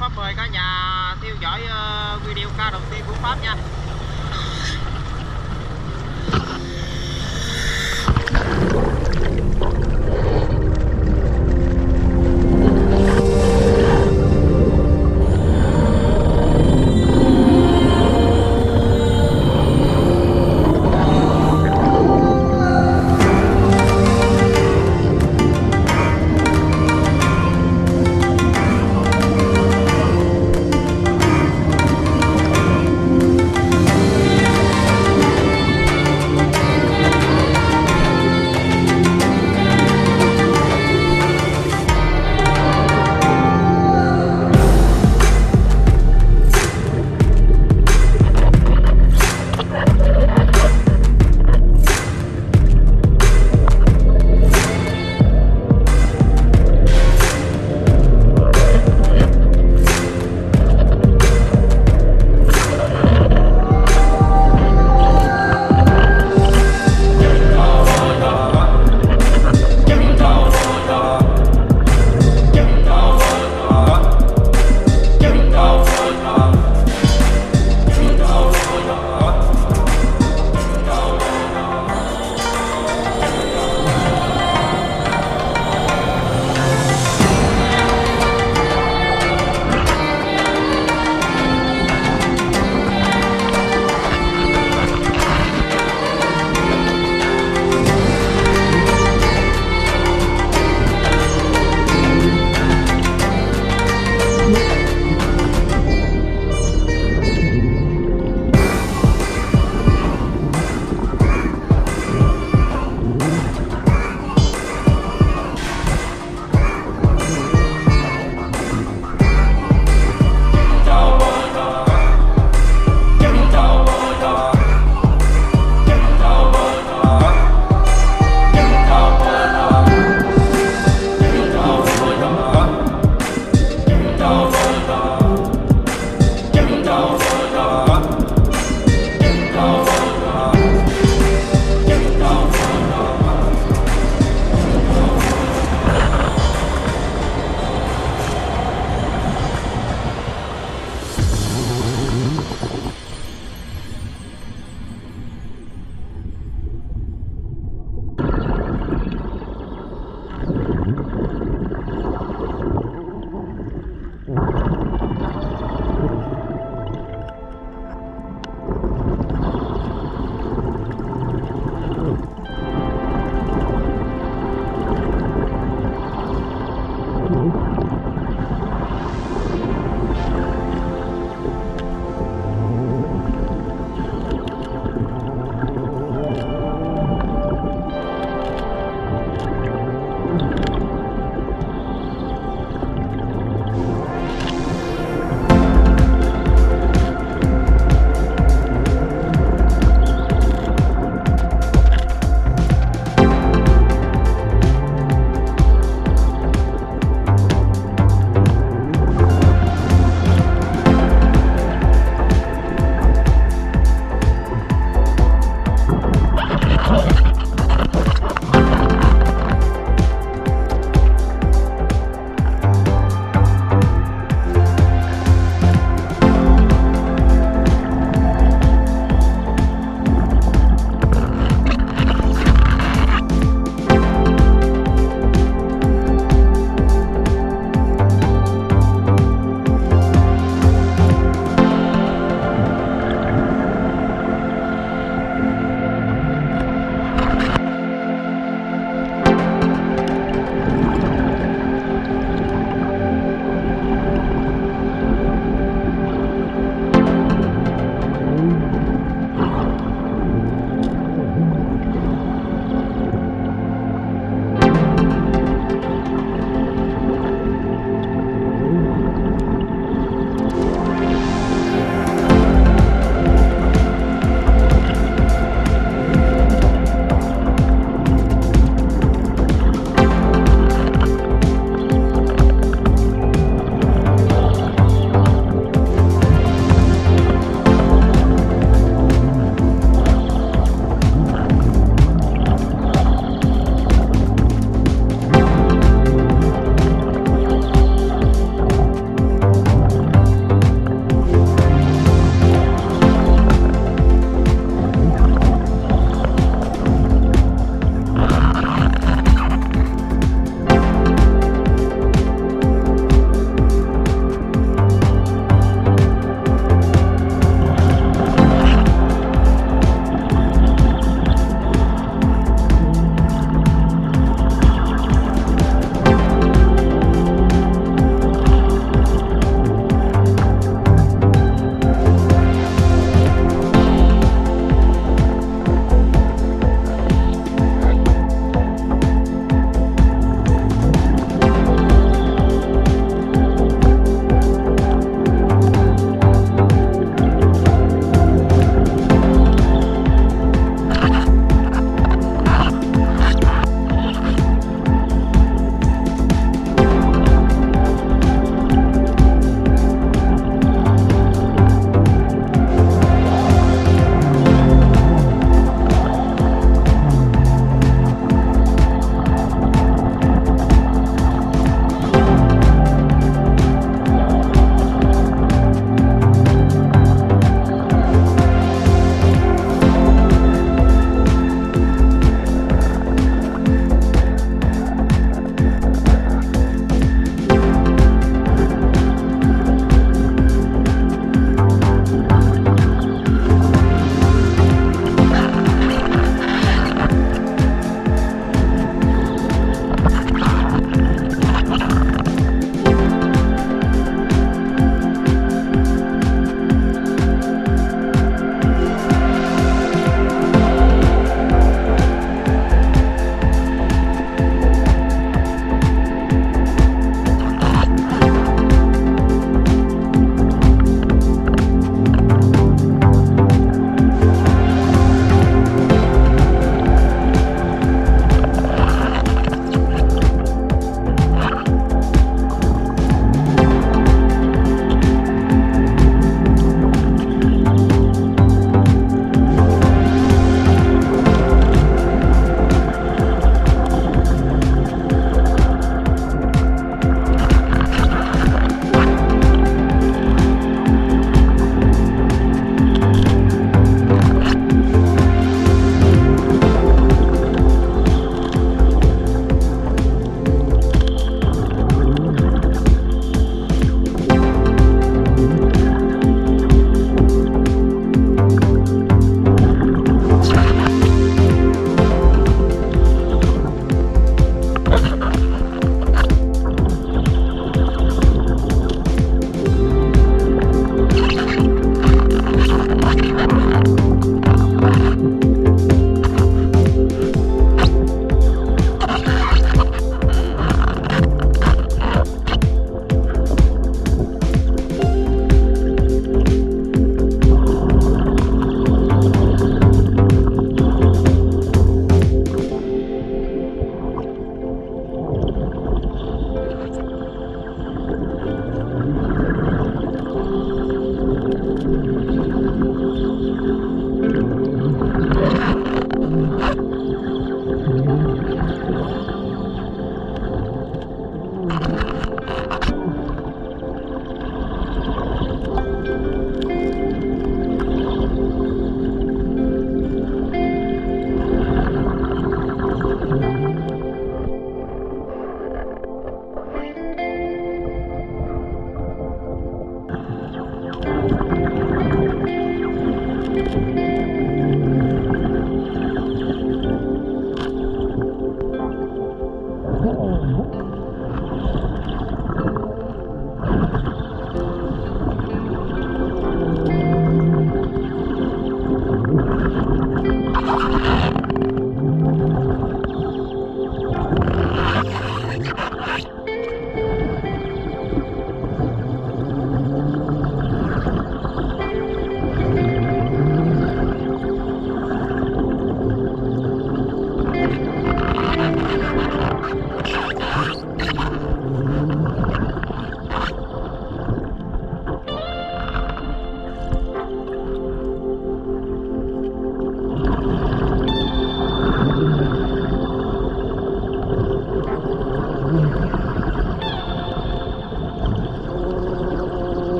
Pháp mời cả nhà theo dõi ờ, video ca đầu tiên của Pháp nha Thank you.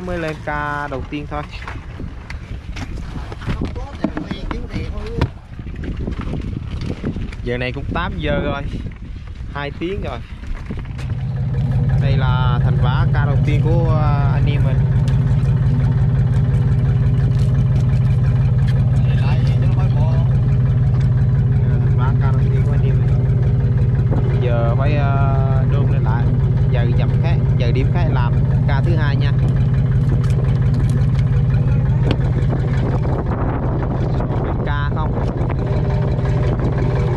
180 lên ca đầu tiên thôi. Giờ này cũng 8 giờ rồi 2 tiếng rồi. Đây là thành vả ờ, ca đầu tiên của anh em mình. Giờ phải ờ, đôn lên lại. Giờ nhập khác, giờ điểm khác làm ca thứ hai nha.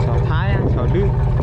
sò thái sò lương